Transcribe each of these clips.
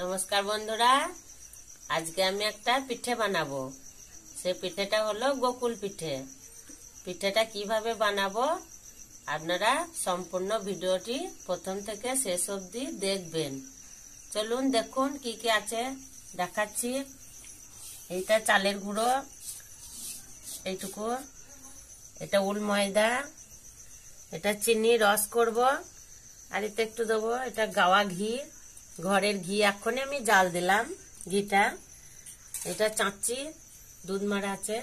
নমস্কার বন্ধুরা, আজকে আমি একটা পিঠে বানাবো। সে পিঠেটা হলো গোকুল পিঠে। পিঠেটা কীভাবে বানাবো আপনারা সম্পূর্ণ ভিডিওটি প্রথম থেকে শেষ অবধি দেখবেন। চলুন দেখুন কি কি আছে, দেখাচ্ছি। এইটা চালের গুঁড়ো, এইটুকু। এটা উল ময়দা। এটা চিনি রস করব। আর এটা একটু দেবো, এটা গাওয়া ঘি। ঘরের ঘি এখনই আমি জাল দিলাম, ঘিটা। এটা চাঁচি দুধ মারা আছে।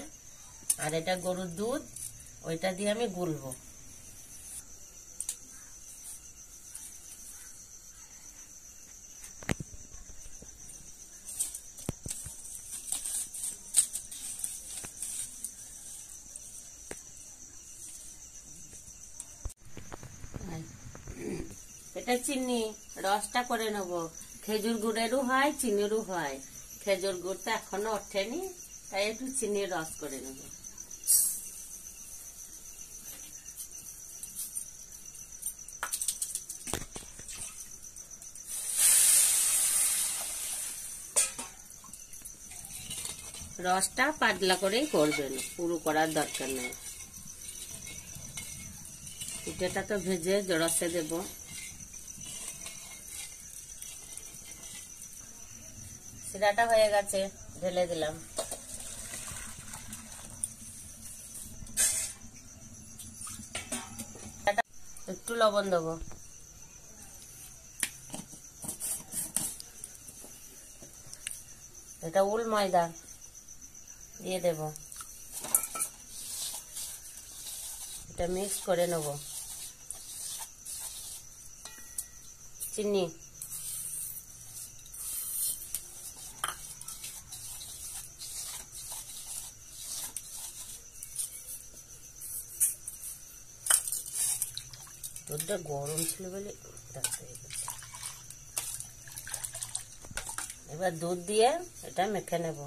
আর এটা গরুর দুধ, ওইটা দিয়ে আমি গুলবো। এটা চিনি, রসটা করে নেব। খেজুর গুড়েরও হয়, চিনিরও হয়। খেজুর গুড়টা এখনও ওঠেনি, তাই একটু চিনির রস করে নেব। রসটা পাতলা করেই করবেন, পুরো করার দরকার নেই। পিঠেটা তো ভেজে রসে দেব। শিরাটা হয়ে গেছে, ঢেলে দিলাম। একটু লবণ দেবো। এটা উল ময়দা দিয়ে দেব। এটা মিক্স করে নেব। চিনি। দুধটা গরম ছিল বলে এবার দুধ দিয়ে এটা মেখে নেব।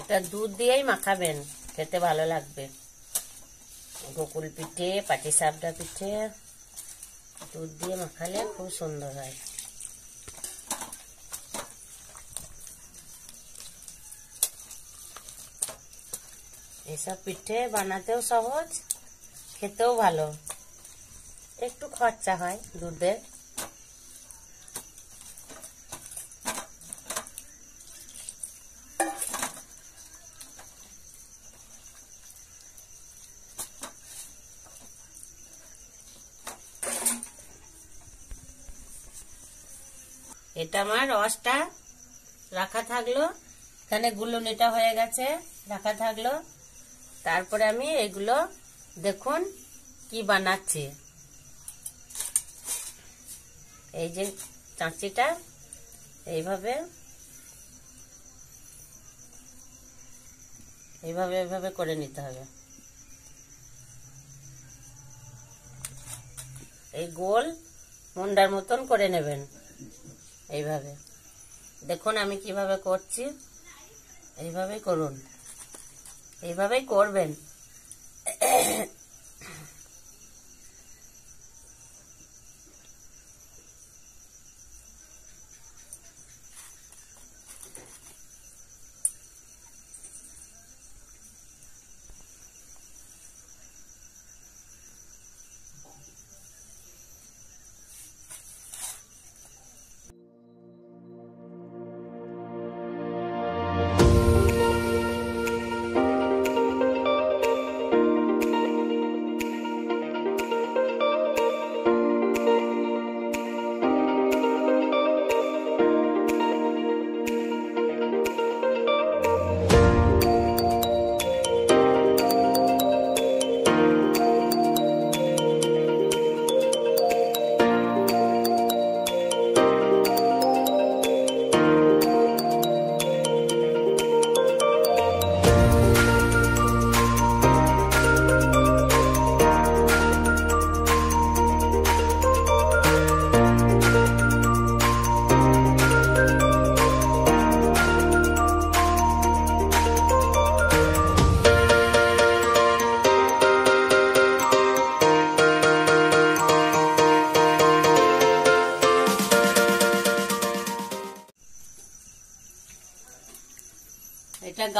এটা দুধ দিয়েই মাখাবেন, খেতে ভালো লাগবে। গোকুল পিঠে, পাটি সাপটা পিঠে, দুধ দিয়ে মাখালে খুব সুন্দর হয়। এসব পিঠে বানাতেও সহজ, খেতেও ভালো। একটু খরচা হয় দুধের। এটা আমার রসটা রাখা থাকল। এখানে গুলুনিটা হয়ে গেছে, রাখা থাকল। তারপরে আমি এগুলো দেখুন কি বানাচ্ছি। এই যে চাঁচিটা এইভাবে এইভাবে এইভাবে করে নিতে হবে। এই গোল মুন্ডার মতন করে নেবেন এইভাবে। দেখুন আমি কীভাবে করছি। এইভাবেই করুন। এইভাবেই করবেন।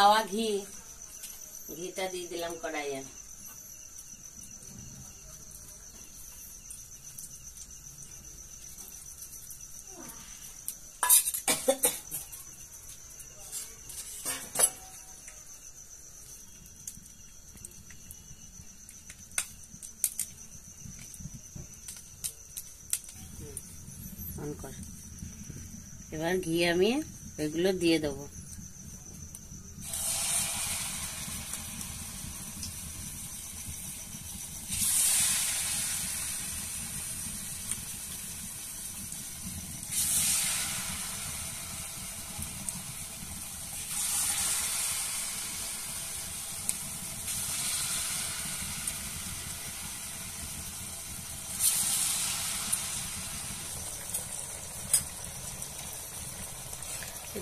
গাওয়া ঘি। ঘিটা দিয়ে দিলাম কড়াইয়ে। এবার ঘি আমি এগুলো দিয়ে দেবো।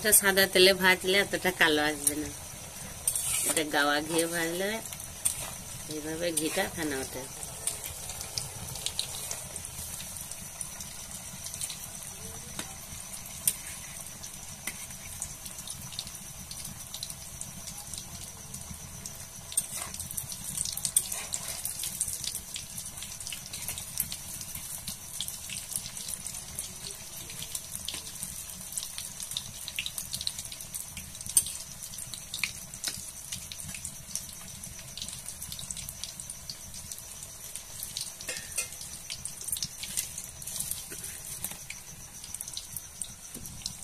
এটা সাদা তেলে ভাজলে এতটা কালো আসবে না। এটা গাওয়া ঘিয়ে ভাজলে, এইভাবে ঘিটা ফেনা ওঠে।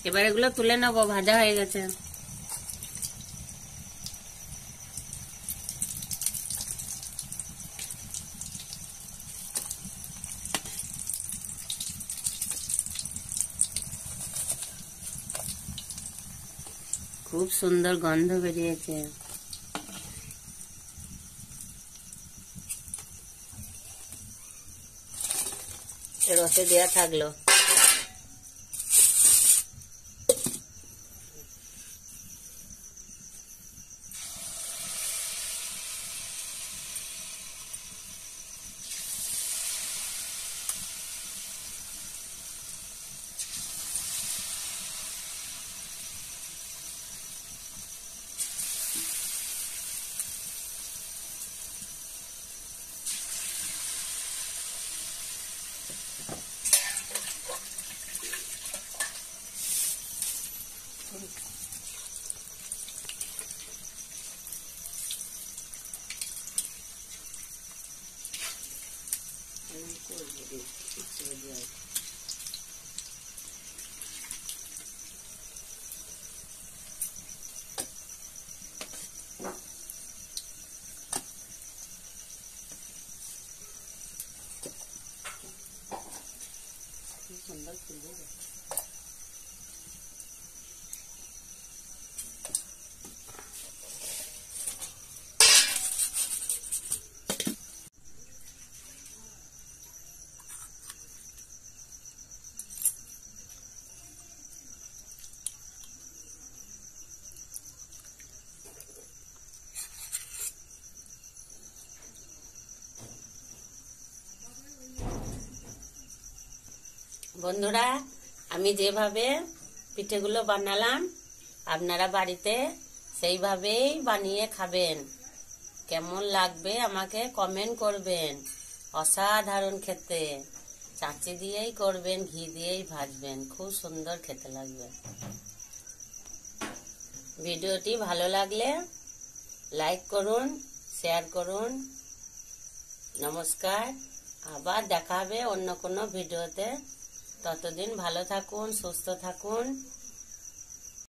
এবার এগুলো তুলে নেব ভাজা হয়ে গেছে। খুব সুন্দর গন্ধ বেরিয়েছে। রসে দেওয়া থাকল। 찍어줘야지. 이건 넓게 먹어. বন্ধুরা, আমি যেভাবে পিঠেগুলো বানালাম, আপনারা বাড়িতে সেইভাবেই বানিয়ে খাবেন। কেমন লাগবে আমাকে কমেন্ট করবেন। অসাধারণ খেতে। চাঁচি দিয়েই করবেন, ঘি দিয়েই ভাজবেন। খুব সুন্দর খেতে লাগবে। ভিডিওটি ভালো লাগলে লাইক করুন শেয়ার করুন। নমস্কার। আবার দেখা হবে অন্য কোনো ভিডিওতে। ততদিন ভালো থাকুন সুস্থ থাকুন।